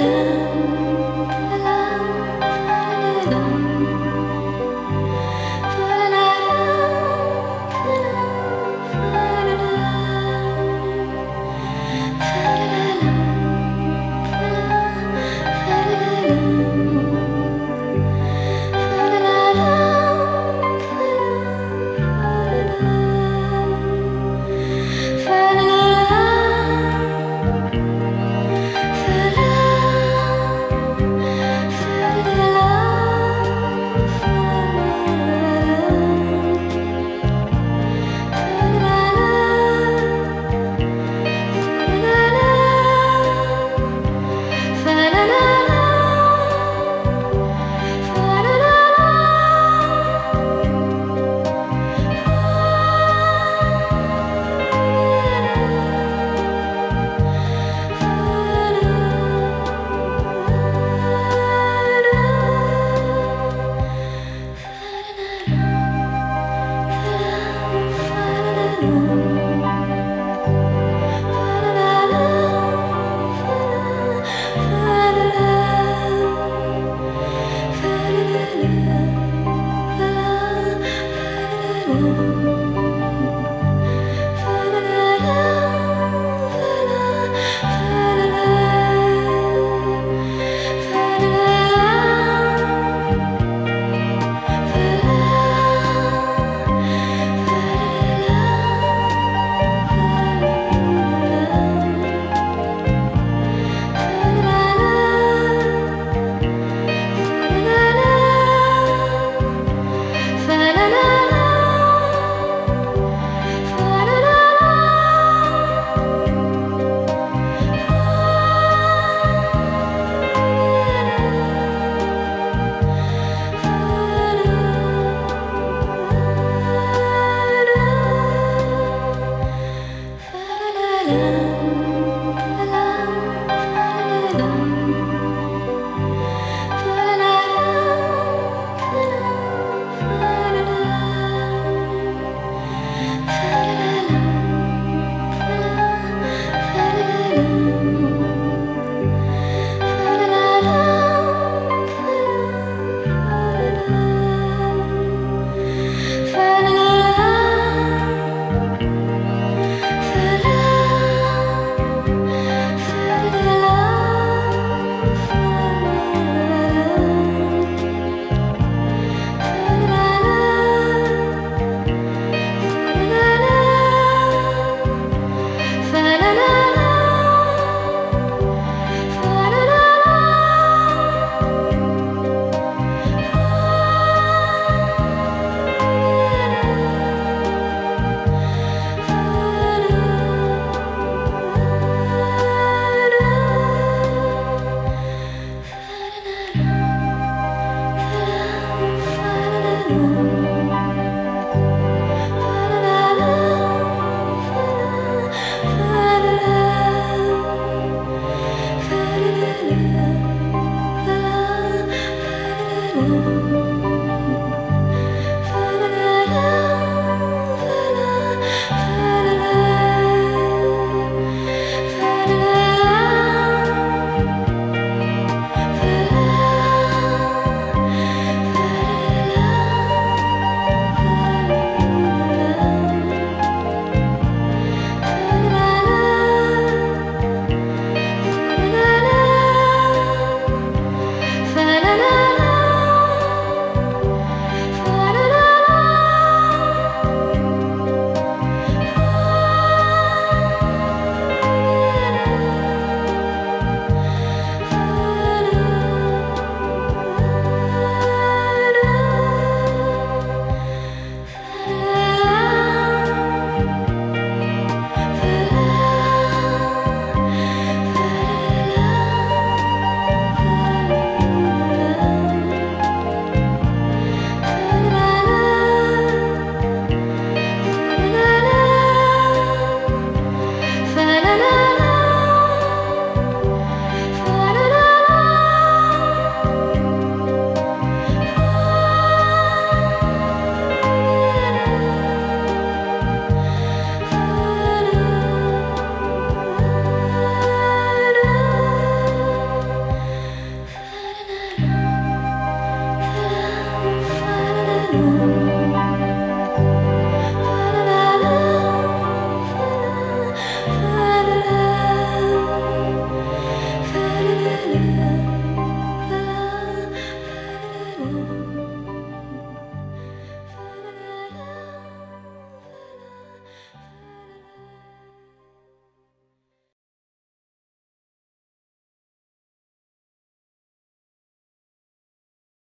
silent